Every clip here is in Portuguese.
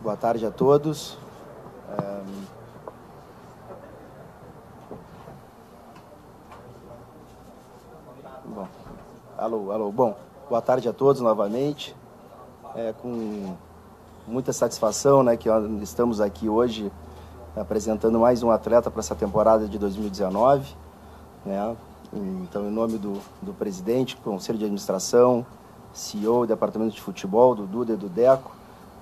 Boa tarde a todos. É... Bom, alô, alô. Bom, boa tarde a todos novamente. É com muita satisfação, né, que estamos aqui hoje apresentando mais um atleta para essa temporada de 2019, né? Então, em nome do, do presidente, conselho de administração, CEO, departamento de futebol, do Duda e do Deco,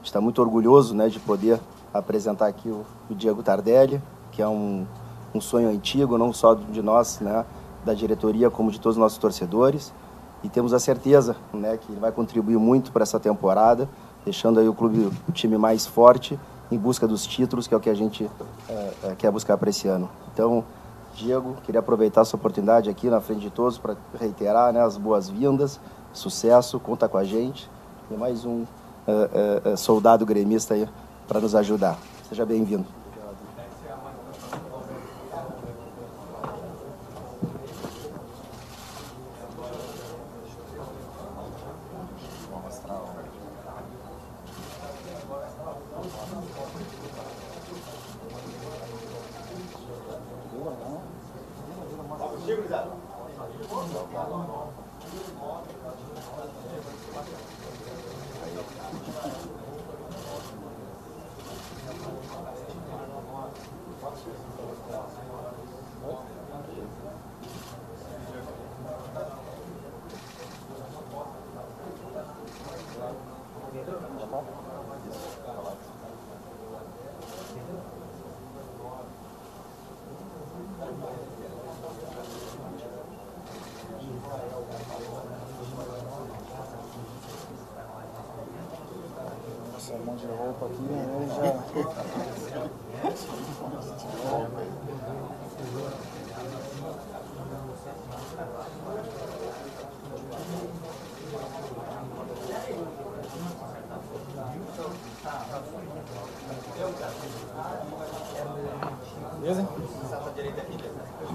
está muito orgulhoso né, de poder apresentar aqui o, o Diego Tardelli, que é um, um sonho antigo, não só de nós, né, da diretoria, como de todos os nossos torcedores. E temos a certeza né, que ele vai contribuir muito para essa temporada, deixando aí o clube, o time mais forte em busca dos títulos, que é o que a gente é, quer buscar para esse ano. Então, Diego, queria aproveitar essa oportunidade aqui na frente de todos para reiterar né, as boas-vindas, sucesso, conta com a gente. E mais um uh, uh, soldado gremista aí para nos ajudar. Seja bem-vindo.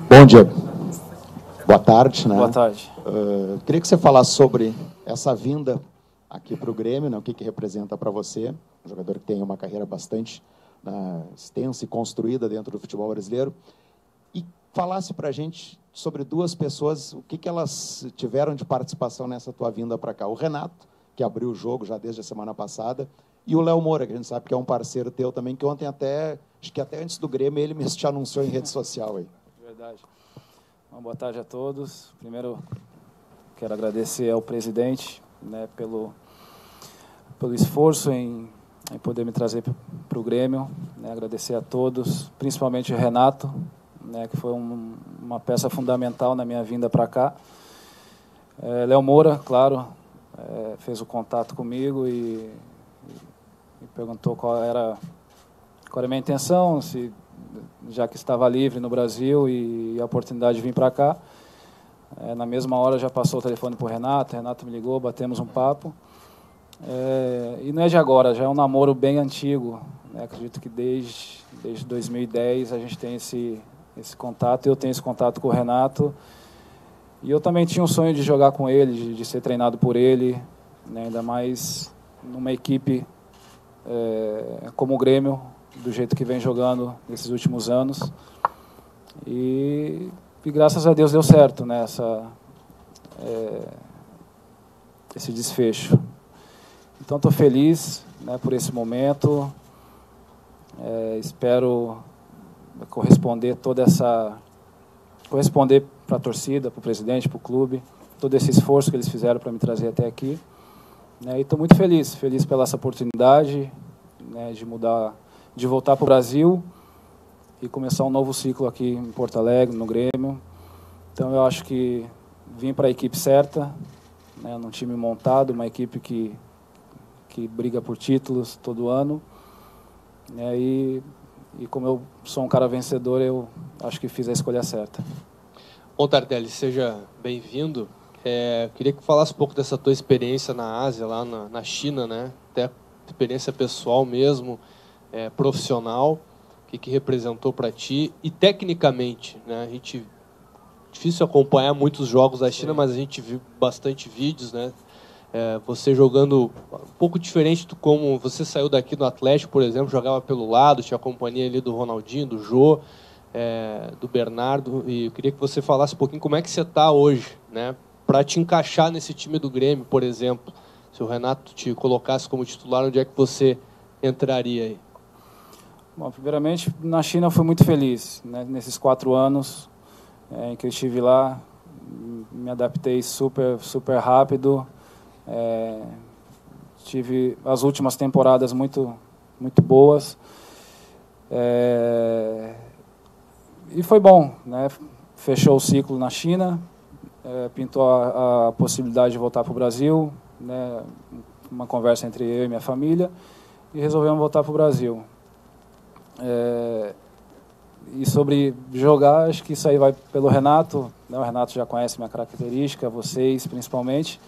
Bom dia. Boa tarde. Né? Boa tarde. Uh, queria que você falasse sobre essa vinda aqui para o Grêmio, né? o que, que representa para você, um jogador que tem uma carreira bastante né, extensa e construída dentro do futebol brasileiro, e falasse para a gente sobre duas pessoas, o que, que elas tiveram de participação nessa tua vinda para cá. O Renato, que abriu o jogo já desde a semana passada, e o Léo Moura, que a gente sabe que é um parceiro teu também, que ontem até, acho que até antes do Grêmio, ele me te anunciou em rede social aí verdade. Uma boa tarde a todos. Primeiro, quero agradecer ao presidente né, pelo, pelo esforço em, em poder me trazer para o Grêmio. Né, agradecer a todos, principalmente o Renato, né, que foi um, uma peça fundamental na minha vinda para cá. É, Léo Moura, claro, é, fez o contato comigo e, e, perguntou qual era, qual era a minha intenção, se já que estava livre no Brasil e a oportunidade de vir para cá. É, na mesma hora já passou o telefone para o Renato, Renato me ligou, batemos um papo. É, e não é de agora, já é um namoro bem antigo. Né? Acredito que desde, desde 2010 a gente tem esse, esse contato, eu tenho esse contato com o Renato. E eu também tinha um sonho de jogar com ele, de, de ser treinado por ele, né? ainda mais numa equipe é, como o Grêmio, do jeito que vem jogando nesses últimos anos. E, e graças a Deus deu certo nessa né, é, esse desfecho. Então estou feliz né, por esse momento. É, espero corresponder toda essa corresponder para a torcida, para o presidente, para o clube, todo esse esforço que eles fizeram para me trazer até aqui. Né, e estou muito feliz, feliz pela essa oportunidade né, de mudar de voltar para o Brasil e começar um novo ciclo aqui em Porto Alegre, no Grêmio. Então eu acho que vim para a equipe certa, né, num time montado, uma equipe que, que briga por títulos todo ano. Né, e, e como eu sou um cara vencedor, eu acho que fiz a escolha certa. Bom, Tardelli, seja bem-vindo. É, queria que falasse um pouco dessa tua experiência na Ásia, lá na, na China, né? Até experiência pessoal mesmo é, profissional, que representou para ti e tecnicamente, né? A gente difícil acompanhar muitos jogos da China, Sim. mas a gente viu bastante vídeos, né? É, você jogando um pouco diferente do como você saiu daqui do Atlético, por exemplo, jogava pelo lado, tinha a companhia ali do Ronaldinho, do Jô, é, do Bernardo, e eu queria que você falasse um pouquinho como é que você está hoje, né? Para te encaixar nesse time do Grêmio, por exemplo. Se o Renato te colocasse como titular, onde é que você entraria aí? Bom, primeiramente, na China eu fui muito feliz. Né? Nesses quatro anos é, em que eu estive lá, me adaptei super, super rápido. É, tive as últimas temporadas muito, muito boas. É, e foi bom, né? Fechou o ciclo na China, é, pintou a, a, possibilidade de voltar para o Brasil, né? Uma conversa entre eu e minha família e resolvemos voltar para o Brasil. É, e sobre jogar, acho que isso aí vai pelo Renato. Né? O Renato já conhece minha característica, vocês principalmente.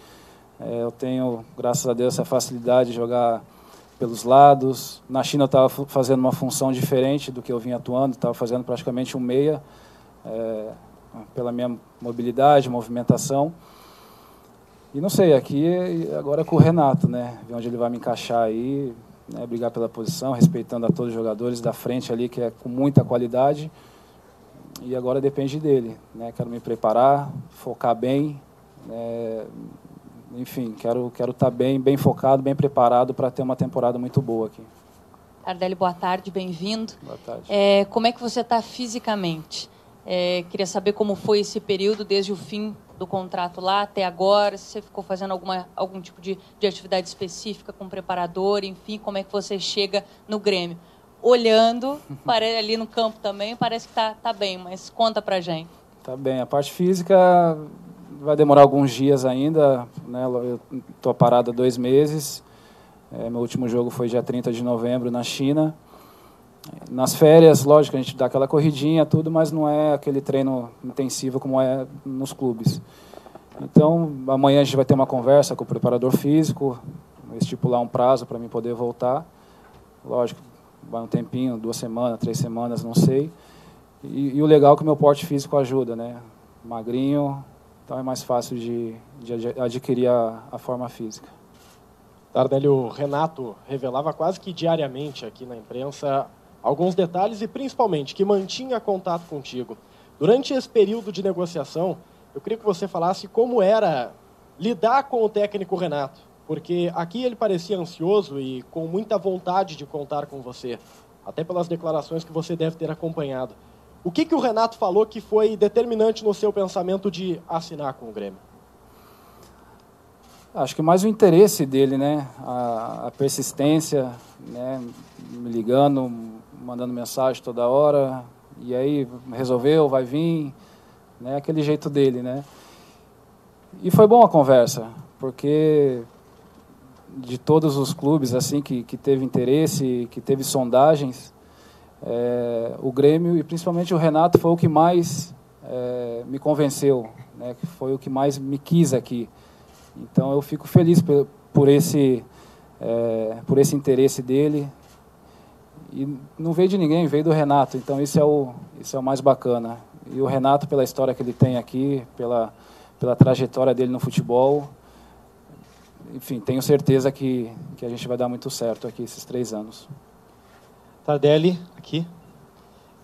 É, eu tenho, graças a Deus, essa facilidade de jogar pelos lados. Na China eu estava fazendo uma função diferente do que eu vinha atuando, estava fazendo praticamente um meia, é, pela minha mobilidade, movimentação. E não sei, aqui agora é com o Renato, né? Ver onde ele vai me encaixar aí, né? brigar pela posição, respeitando a todos os jogadores da frente ali, que é com muita qualidade. E agora depende dele, né? Quero me preparar, focar bem, né? enfim, quero quero estar tá bem, bem focado, bem preparado para ter uma temporada muito boa aqui. Tardelli, boa tarde, bem-vindo. Boa tarde. É, como é que você está fisicamente? É, queria saber como foi esse período desde o fim do contrato lá até agora, se você ficou fazendo alguma, algum tipo de, de atividade específica com preparador, enfim, como é que você chega no Grêmio. Olhando, ali no campo também, parece que está tá bem, mas conta pra gente. Tá bem, a parte física vai demorar alguns dias ainda, né? eu estou parado há dois meses, é, meu último jogo foi dia 30 de novembro na China, nas férias, lógico, a gente dá aquela corridinha, tudo, mas não é aquele treino intensivo como é nos clubes. Então, amanhã a gente vai ter uma conversa com o preparador físico, estipular um prazo para mim poder voltar. Lógico, vai um tempinho, duas semanas, três semanas, não sei. E, e o legal é que o meu porte físico ajuda, né? Magrinho, então é mais fácil de, de adquirir a, a forma física. Tardelli, o Renato revelava quase que diariamente aqui na imprensa alguns detalhes e principalmente que mantinha contato contigo. Durante esse período de negociação, eu queria que você falasse como era lidar com o técnico Renato, porque aqui ele parecia ansioso e com muita vontade de contar com você, até pelas declarações que você deve ter acompanhado. O que, que o Renato falou que foi determinante no seu pensamento de assinar com o Grêmio? Acho que mais o interesse dele, né? A, a persistência, né? Me ligando, mandando mensagem toda hora, e aí resolveu, vai vir, né? Aquele jeito dele, né? E foi bom a conversa, porque de todos os clubes assim que, que teve interesse, que teve sondagens, é, o Grêmio e principalmente o Renato foi o que mais é, me convenceu, né? Que foi o que mais me quis aqui. Então eu fico feliz por, por esse é, por esse interesse dele, e não veio de ninguém, veio do Renato. Então isso é o, isso é o mais bacana. E o Renato, pela história que ele tem aqui, pela, pela trajetória dele no futebol, enfim, tenho certeza que, que a gente vai dar muito certo aqui esses três anos. Tardelli, aqui.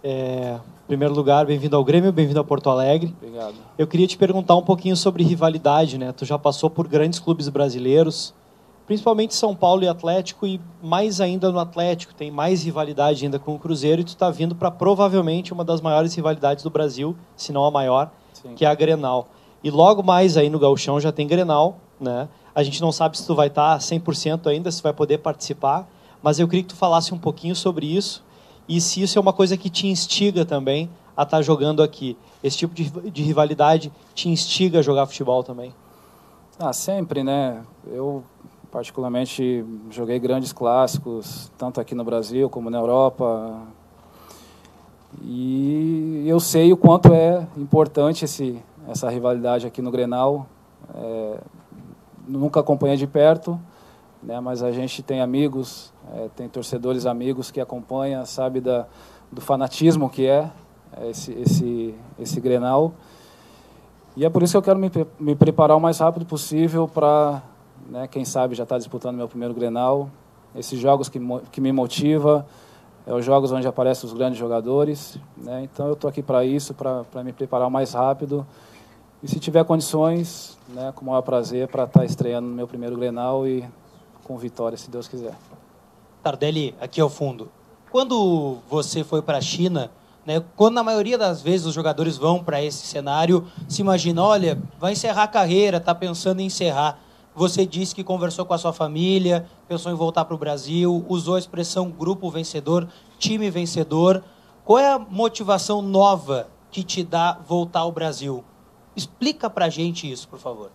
É, em primeiro lugar, bem-vindo ao Grêmio, bem-vindo a Porto Alegre. Obrigado. Eu queria te perguntar um pouquinho sobre rivalidade, né? Tu já passou por grandes clubes brasileiros, principalmente São Paulo e Atlético, e mais ainda no Atlético, tem mais rivalidade ainda com o Cruzeiro, e tu está vindo para provavelmente uma das maiores rivalidades do Brasil, se não a maior, Sim. que é a Grenal. E logo mais aí no Gauchão já tem Grenal, né? A gente não sabe se tu vai estar tá 100% ainda, se vai poder participar, mas eu queria que tu falasse um pouquinho sobre isso e se isso é uma coisa que te instiga também a estar tá jogando aqui. Esse tipo de, de rivalidade te instiga a jogar futebol também? Ah, sempre, né? Eu particularmente joguei grandes clássicos, tanto aqui no Brasil como na Europa. E eu sei o quanto é importante esse, essa rivalidade aqui no Grenal. É, nunca acompanhei de perto, né, mas a gente tem amigos, é, tem torcedores amigos que acompanham, sabe da, do fanatismo que é esse, esse, esse Grenal. E é por isso que eu quero me, me preparar o mais rápido possível para, né, quem sabe, já estar tá disputando meu primeiro Grenal. Esses jogos que, que me motiva, é os jogos onde aparecem os grandes jogadores. Né? Então eu estou aqui para isso, para me preparar o mais rápido. E se tiver condições, né, com o maior prazer, para estar tá estreando no meu primeiro Grenal e com vitória, se Deus quiser. Tardelli, aqui ao fundo. Quando você foi para a China, né, quando na maioria das vezes os jogadores vão para esse cenário, se imagina, olha, vai encerrar a carreira, está pensando em encerrar. Você disse que conversou com a sua família, pensou em voltar para o Brasil, usou a expressão grupo vencedor, time vencedor. Qual é a motivação nova que te dá voltar ao Brasil? Explica para a gente isso, por favor.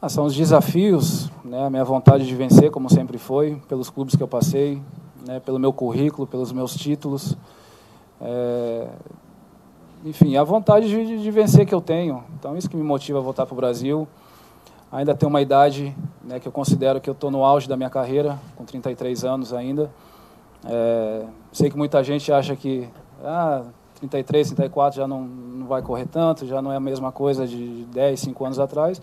Ah, são os desafios, né, a minha vontade de vencer, como sempre foi, pelos clubes que eu passei, né, pelo meu currículo, pelos meus títulos. É, enfim, a vontade de, de, vencer que eu tenho. Então, isso que me motiva a voltar para o Brasil ainda tenho uma idade né, que eu considero que eu estou no auge da minha carreira, com 33 anos ainda. É, sei que muita gente acha que ah, 33, 34 já não, não vai correr tanto, já não é a mesma coisa de 10, 5 anos atrás.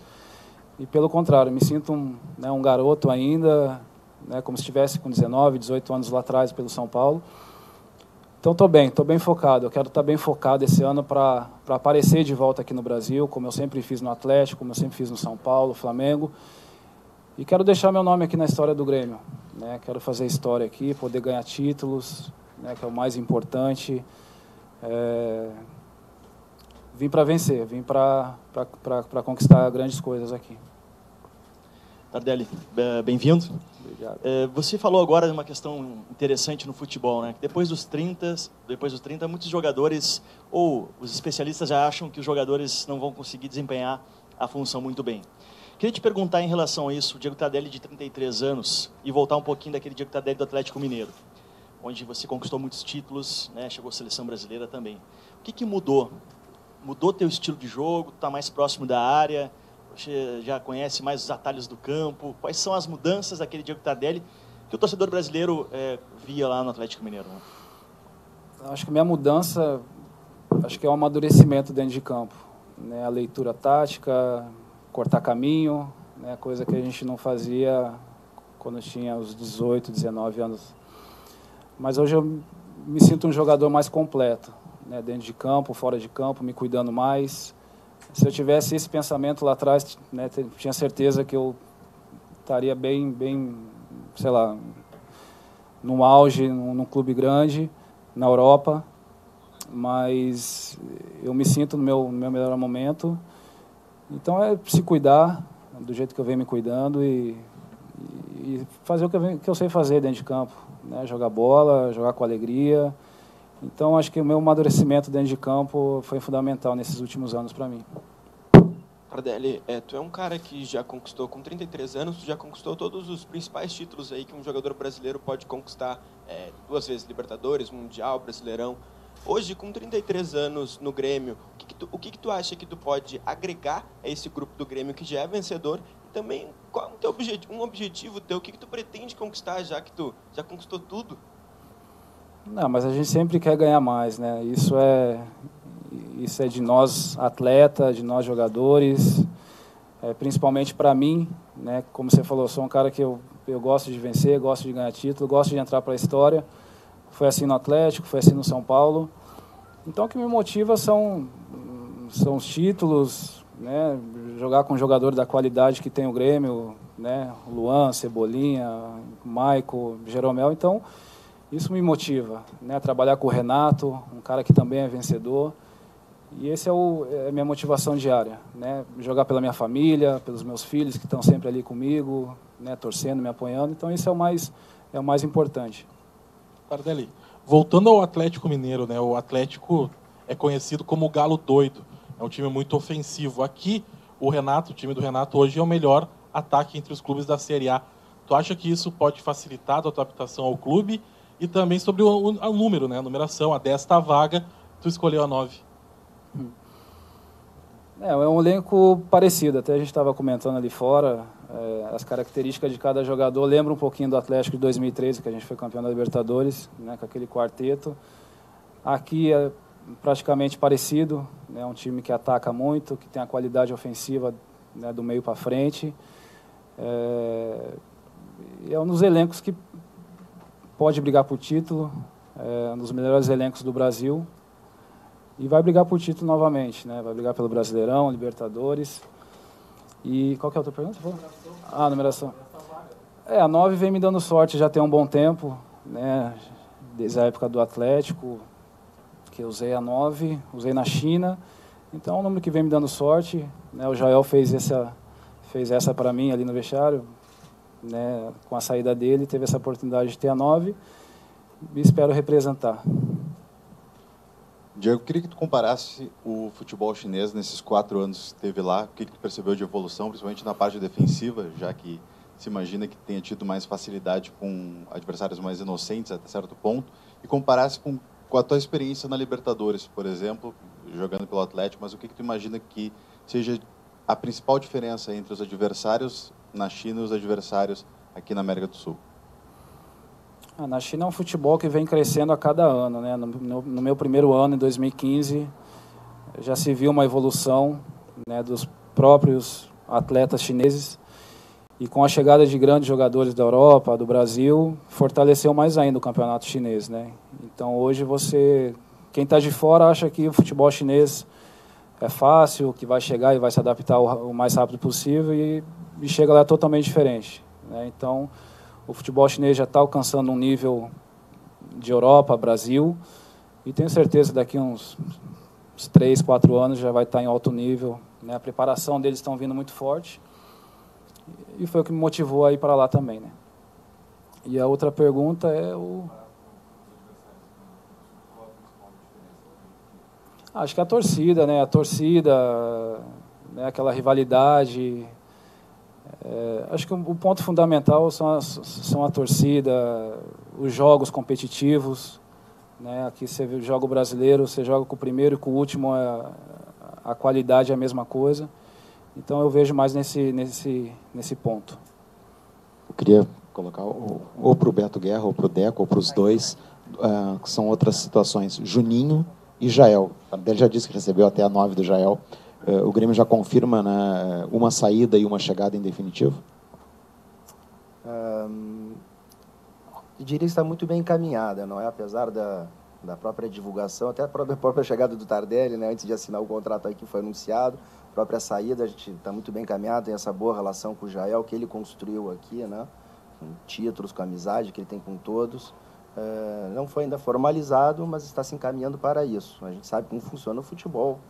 E pelo contrário, me sinto um, né, um garoto ainda, né, como se estivesse com 19, 18 anos lá atrás pelo São Paulo. Então estou bem, estou bem focado. Eu quero estar tá bem focado esse ano para aparecer de volta aqui no Brasil, como eu sempre fiz no Atlético, como eu sempre fiz no São Paulo, Flamengo. E quero deixar meu nome aqui na história do Grêmio. Né? Quero fazer história aqui, poder ganhar títulos, né? que é o mais importante. É... Vim para vencer, vim para conquistar grandes coisas aqui. Tardelli, bem-vindo. Obrigado. É, você falou agora de uma questão interessante no futebol, né? Depois dos 30, depois dos 30, muitos jogadores ou os especialistas já acham que os jogadores não vão conseguir desempenhar a função muito bem. Queria te perguntar em relação a isso, o Diego Tardelli de 33 anos e voltar um pouquinho daquele Diego Tardelli do Atlético Mineiro, onde você conquistou muitos títulos, né? Chegou à seleção brasileira também. O que, que mudou? Mudou teu estilo de jogo? Está mais próximo da área? Já conhece mais os atalhos do campo? Quais são as mudanças daquele Diego Tardelli que o torcedor brasileiro é, via lá no Atlético Mineiro? Acho que minha mudança, acho que é um amadurecimento dentro de campo. Né? A leitura tática, cortar caminho, né? coisa que a gente não fazia quando tinha os 18, 19 anos. Mas hoje eu me sinto um jogador mais completo, né? dentro de campo, fora de campo, me cuidando mais, se eu tivesse esse pensamento lá atrás, né, tinha certeza que eu estaria bem, bem, sei lá, no auge, num, num clube grande, na Europa, mas eu me sinto no meu, no meu melhor momento. Então é se cuidar do jeito que eu venho me cuidando e, e fazer o que eu, venho, que eu sei fazer dentro de campo, né? jogar bola, jogar com alegria. Então, acho que o meu amadurecimento dentro de campo foi fundamental nesses últimos anos para mim. Tardelli, é, tu é um cara que já conquistou, com 33 anos, tu já conquistou todos os principais títulos aí que um jogador brasileiro pode conquistar, é, duas vezes Libertadores, Mundial, Brasileirão. Hoje, com 33 anos no Grêmio, o que, que tu, o que, que tu acha que tu pode agregar a esse grupo do Grêmio que já é vencedor? E também, qual é um, objetivo teu? O que, que tu pretende conquistar, já que tu já conquistou tudo? Não, mas a gente sempre quer ganhar mais, né? Isso é isso é de nós atletas, de nós jogadores, é, principalmente para mim, né? Como você falou, sou um cara que eu eu gosto de vencer, gosto de ganhar título, gosto de entrar para a história. Foi assim no Atlético, foi assim no São Paulo. Então o que me motiva são são os títulos, né? Jogar com um jogador da qualidade que tem o Grêmio, né? Luan, Cebolinha, Maico, Jeromel. Então isso me motiva, né? Trabalhar com o Renato, um cara que também é vencedor. E esse é, o, é a minha motivação diária, né? Jogar pela minha família, pelos meus filhos que estão sempre ali comigo, né? Torcendo, me apoiando. Então isso é o mais é o mais importante. Tardelli, voltando ao Atlético Mineiro, né? O Atlético é conhecido como o Galo Doido. É um time muito ofensivo. Aqui o Renato, o time do Renato hoje é o melhor ataque entre os clubes da Série A. Tu acha que isso pode facilitar a tua adaptação ao clube? E também sobre o, o, o número, né? A numeração, a desta vaga, tu escolheu a 9. É, é um elenco parecido, até a gente estava comentando ali fora, é, as características de cada jogador lembram um pouquinho do Atlético de 2013, que a gente foi campeão da Libertadores, né, com aquele quarteto. Aqui é praticamente parecido, é né, um time que ataca muito, que tem a qualidade ofensiva né, do meio para frente. É, é um dos elencos que pode brigar por título, é um dos melhores elencos do Brasil e vai brigar por título novamente, né? Vai brigar pelo Brasileirão, Libertadores. E qual que é a outra pergunta? Ah, numeração. É, a 9 vem me dando sorte já tem um bom tempo, né? Desde a época do Atlético, que eu usei a 9, usei na China. Então é um número que vem me dando sorte. Né? O Jael fez essa, fez essa para mim ali no vestiário. Né? Com a saída dele, teve essa oportunidade de ter a 9 e espero representar. Diego, queria que tu comparasse o futebol chinês nesses quatro anos que teve lá, o que, tu percebeu de evolução, principalmente na parte defensiva, já que se imagina que tenha tido mais facilidade com adversários mais inocentes até certo ponto, e comparasse com, com a tua experiência na Libertadores, por exemplo, jogando pelo Atlético, mas o que, que tu imagina que seja a principal diferença entre os adversários na China e os adversários aqui na América do Sul? Ah, na China é um futebol que vem crescendo a cada ano. Né? No, no, no, meu primeiro ano, em 2015, já se viu uma evolução né, dos próprios atletas chineses. E com a chegada de grandes jogadores da Europa, do Brasil, fortaleceu mais ainda o campeonato chinês. Né? Então hoje você, quem está de fora acha que o futebol chinês é fácil, que vai chegar e vai se adaptar o, o mais rápido possível e, e chega lá totalmente diferente. Né? Então o futebol chinês já está alcançando um nível de Europa, Brasil, e tenho certeza daqui uns, uns 3, 4 anos já vai estar tá em alto nível. Né? A preparação deles estão vindo muito forte, e foi o que me motivou a ir para lá também. Né? E a outra pergunta é o... Acho que a torcida, né? A torcida, né? aquela rivalidade, é, acho que o ponto fundamental são, as, são a torcida, os jogos competitivos. Né? Aqui você joga o brasileiro, você joga com o primeiro e com o último, a, a qualidade é a mesma coisa. Então eu vejo mais nesse, nesse, nesse ponto. Eu queria colocar ou, ou para o Beto Guerra, ou para o Deco, ou para os dois, uh, que são outras situações. Juninho e Jael. Ele já disse que recebeu até a 9 do Jael. Eh, o Grêmio já confirma né, uma saída e uma chegada em definitivo? Um, eu diria que está muito bem encaminhada, não é? Apesar da, da própria divulgação, até a própria, a própria chegada do Tardelli, né, antes de assinar o contrato que foi anunciado, a própria saída, a gente está muito bem encaminhado, tem essa boa relação com o Jael que ele construiu aqui, né, com títulos, com amizade que ele tem com todos. Uh, não foi ainda formalizado, mas está se encaminhando para isso. A gente sabe como funciona o futebol.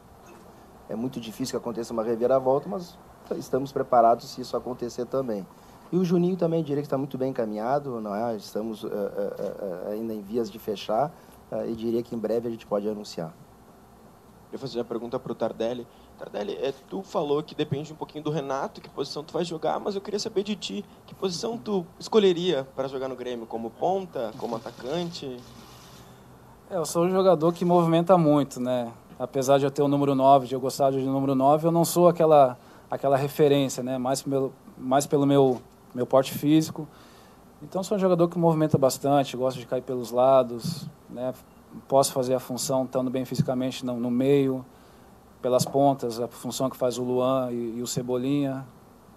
É muito difícil que aconteça uma reviravolta, mas estamos preparados se isso acontecer também. E o Juninho também diria que está muito bem encaminhado, não é? Estamos uh, uh, uh, ainda em vias de fechar e diria que em breve a gente pode anunciar. Eu fazer a pergunta para o Tardelli. Tardelli, é, tu falou que depende um pouquinho do Renato, que posição tu vai jogar, mas eu queria saber de ti, que posição tu escolheria para jogar no Grêmio? Como ponta, como atacante? É, eu sou um jogador que movimenta muito, né? Apesar de eu ter o número 9, de eu gostar do número 9, eu não sou aquela, aquela referência, né? mais, pelo, mais pelo meu, meu porte físico. Então, sou um jogador que movimenta bastante, gosto de cair pelos lados, né? posso fazer a função estando bem fisicamente no, no meio, pelas pontas, a função que faz o Luan e, e o Cebolinha,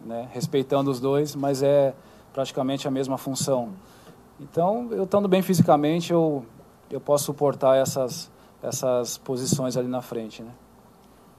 né? respeitando os dois, mas é praticamente a mesma função. Então, eu estando bem fisicamente, eu, eu posso suportar essas, essas posições ali na frente. Né?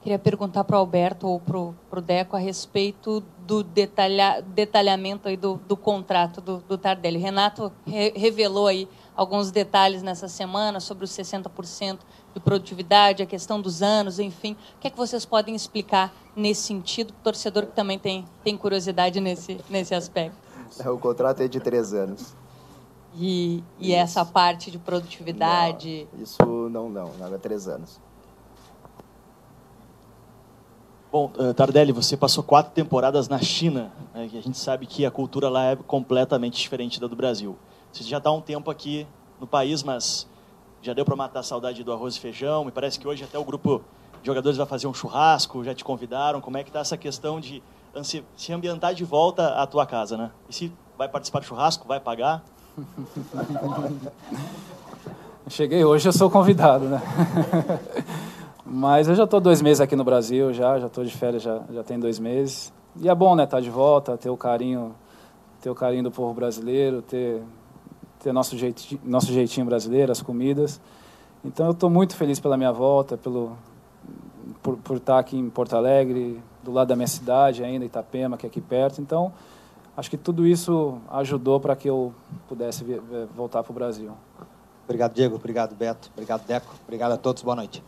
Queria perguntar para o Alberto ou para o Deco a respeito do detalha, detalhamento aí do, do contrato do, do Tardelli. Renato re, revelou aí alguns detalhes nessa semana sobre os 60% de produtividade, a questão dos anos, enfim. O que é que vocês podem explicar nesse sentido? O torcedor que também tem, tem curiosidade nesse, nesse aspecto. É, o contrato é de três anos. E, e essa parte de produtividade? Não, isso não, não, não, é três anos. Bom, eh, Tardelli, você passou quatro temporadas na China, né, a gente sabe que a cultura lá é completamente diferente da do Brasil. Você já está há um tempo aqui no país, mas já deu para matar a saudade do arroz e feijão, me parece que hoje até o grupo de jogadores vai fazer um churrasco, já te convidaram, como é que está essa questão de se ambientar de volta à tua casa, né? E se vai participar do churrasco, vai pagar? Cheguei hoje, eu sou convidado, né? Mas eu já estou dois meses aqui no Brasil, já, já estou de férias, já, já tem dois meses. E é bom, né, estar tá de volta, ter o carinho, ter o carinho do povo brasileiro, ter, ter nosso, jeitinho, nosso jeitinho brasileiro, as comidas. Então eu estou muito feliz pela minha volta, pelo, por, por estar aqui em Porto Alegre, do lado da minha cidade ainda, Itapema, que é aqui perto. Então, acho que tudo isso ajudou para que eu pudesse voltar para o Brasil. Obrigado, Diego. Obrigado, Beto. Obrigado, Deco. Obrigado a todos. Boa noite.